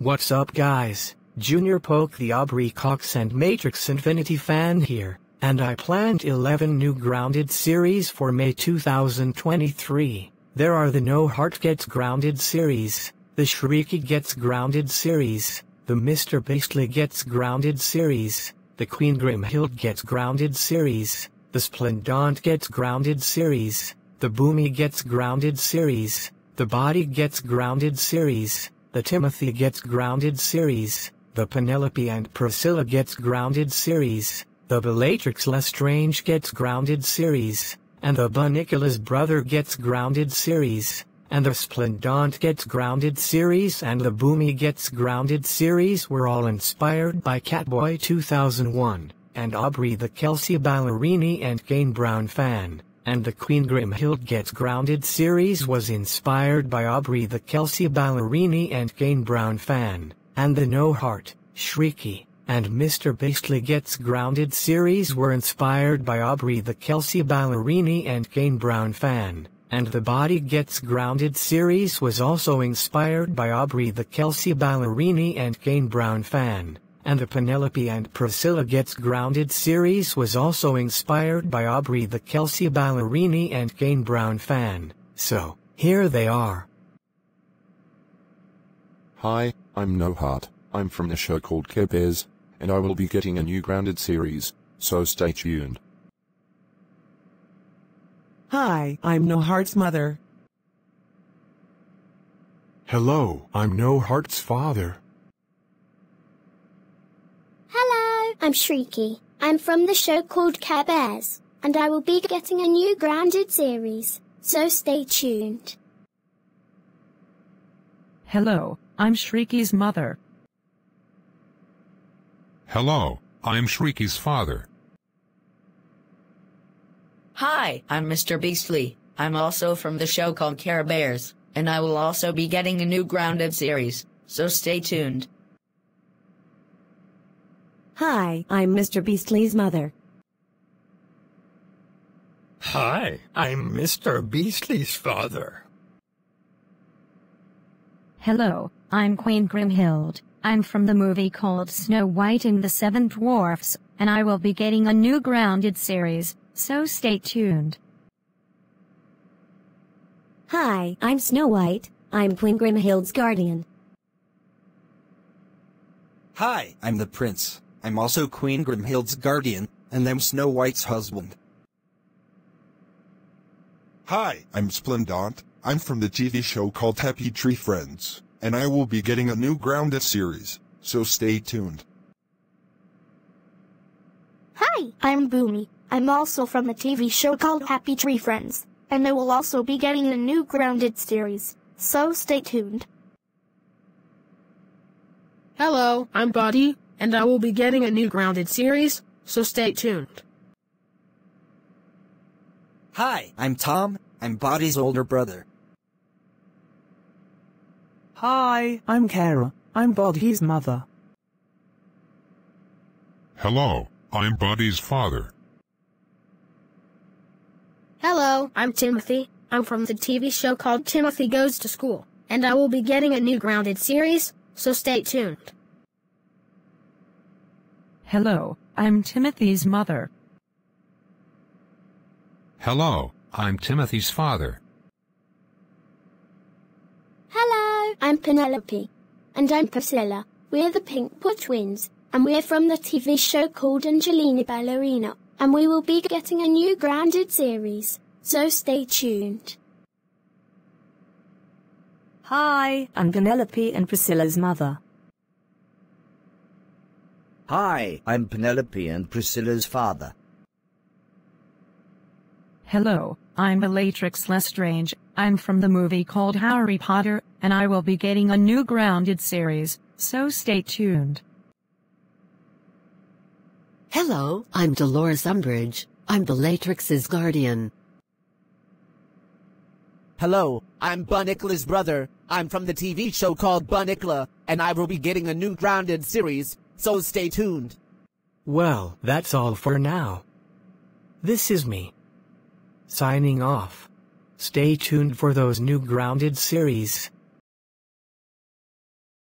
What's up guys? Junior Polk the Aubrey Cox and Matrix Infinity fan here, and I planned 11 new Grounded series for May 2023. There are the No Heart Gets Grounded series, the Shreeky Gets Grounded series, the Mr. Beastly Gets Grounded series, the Queen Grimhilde Gets Grounded series, the Splendont Gets Grounded series, the Boomy Gets Grounded series, the Bodhi Gets Grounded series, the Timothy Gets Grounded series, the Penelope and Priscilla Gets Grounded series, the Bellatrix Lestrange Gets Grounded series, and the Bunnicula's Brother Gets Grounded series, and the Splendont Gets Grounded series and the Boomy Gets Grounded series were all inspired by Catboy 2001, and Aubrey the Kelsey Ballerini and Kane Brown fan and the Queen Grimhilde Gets Grounded series was inspired by Aubrey the Kelsey Ballerini and Kane Brown fan, and the No Heart, Shreeky, and Mr. Beastly Gets Grounded series were inspired by Aubrey the Kelsey Ballerini and Kane Brown fan, and the Bodhi Gets Grounded series was also inspired by Aubrey the Kelsey Ballerini and Kane Brown fan and the Penelope and Priscilla Gets Grounded series was also inspired by Aubrey the Kelsey Ballerini and Kane Brown fan, so, here they are. Hi, I'm No Heart, I'm from the show called Care Bears, and I will be getting a new Grounded series, so stay tuned. Hi, I'm No Heart's mother. Hello, I'm No Heart's father. Hello, I'm Shreeky. I'm from the show called Care Bears, and I will be getting a new Grounded series, so stay tuned. Hello, I'm Shreeky's mother. Hello, I'm Shreeky's father. Hi, I'm Mr. Beastly. I'm also from the show called Care Bears, and I will also be getting a new Grounded series, so stay tuned. Hi, I'm Mr. Beastly's mother. Hi, I'm Mr. Beastly's father. Hello, I'm Queen Grimhilde. I'm from the movie called Snow White and the Seven Dwarfs, and I will be getting a new Grounded series, so stay tuned. Hi, I'm Snow White. I'm Queen Grimhilde's guardian. Hi, I'm the prince. I'm also Queen Grimhilde's guardian, and I'm Snow White's husband. Hi, I'm Splendont. I'm from the TV show called Happy Tree Friends, and I will be getting a new Grounded series, so stay tuned. Hi, I'm Boomy. I'm also from the TV show called Happy Tree Friends, and I will also be getting a new Grounded series, so stay tuned. Hello, I'm Bodhi, and I will be getting a new Grounded series, so stay tuned. Hi, I'm Tom. I'm Bodhi's older brother. Hi, I'm Kara. I'm Bodhi's mother. Hello, I'm Bodhi's father. Hello, I'm Timothy. I'm from the TV show called Timothy Goes to School, and I will be getting a new Grounded series, so stay tuned. Hello, I'm Timothy's mother. Hello, I'm Timothy's father. Hello, I'm Penelope. And I'm Priscilla. We're the Pink Pinkpaws twins, and we're from the TV show called Angelina Ballerina, and we will be getting a new Grounded series, so stay tuned. Hi, I'm Penelope and Priscilla's mother. Hi, I'm Penelope and Priscilla's father. Hello, I'm Bellatrix Lestrange. I'm from the movie called Harry Potter, and I will be getting a new Grounded series, so stay tuned. Hello, I'm Dolores Umbridge. I'm Bellatrix's guardian. Hello, I'm Bunnicula's brother. I'm from the TV show called Bunnicula, and I will be getting a new Grounded series, so stay tuned. Well, that's all for now. This is me. Signing off. Stay tuned for those new Grounded series.